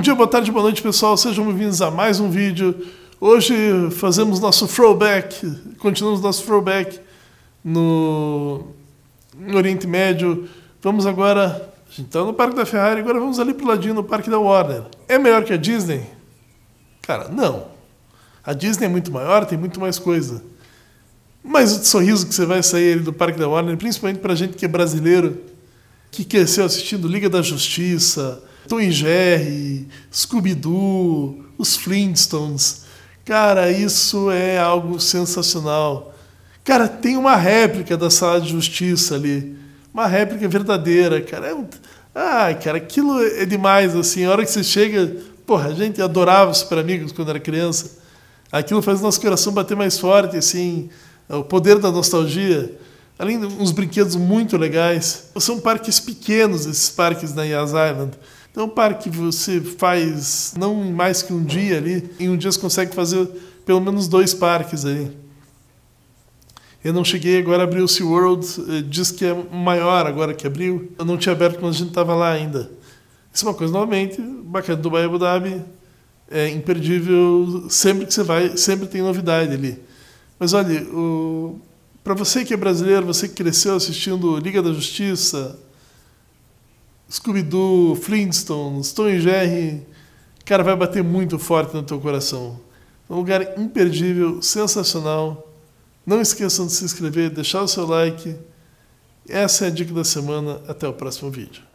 dia, boa tarde, boa noite, pessoal. Sejam bem-vindos a mais um vídeo. Hoje fazemos nosso throwback, continuamos nosso throwback no, no Oriente Médio. Vamos agora, a gente está no Parque da Ferrari, agora vamos ali pro ladinho no Parque da Warner. É melhor que a Disney? Cara, não. A Disney é muito maior, tem muito mais coisa. Mas o sorriso que você vai sair do Parque da Warner, principalmente pra gente que é brasileiro, que cresceu assistindo Liga da Justiça, Tom e Jerry, Scooby-Doo, os Flintstones. Cara, isso é algo sensacional. Cara, tem uma réplica da Sala de Justiça ali. Uma réplica verdadeira, cara. É um... Ai, cara, aquilo é demais, assim. A hora que você chega... Porra, a gente adorava Super Amigos quando era criança. Aquilo faz o nosso coração bater mais forte, assim. O poder da nostalgia. Além de uns brinquedos muito legais. São parques pequenos, esses parques na Yas Island. Então, um parque que você faz não mais que um dia ali, em um dia você consegue fazer pelo menos dois parques aí. Eu não cheguei agora a abrir o SeaWorld, eh, diz que é maior agora que abriu. Eu não tinha aberto quando a gente estava lá ainda. Isso é uma coisa, novamente, bacana. Dubai Abu Dhabi é imperdível, sempre que você vai, sempre tem novidade ali. Mas olha, para você que é brasileiro, você que cresceu assistindo Liga da Justiça, Scooby-Doo, Flintstones, Tom e Jerry, cara, vai bater muito forte no teu coração. É um lugar imperdível, sensacional. Não esqueçam de se inscrever, deixar o seu like. Essa é a dica da semana. Até o próximo vídeo.